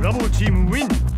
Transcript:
Bravo team win!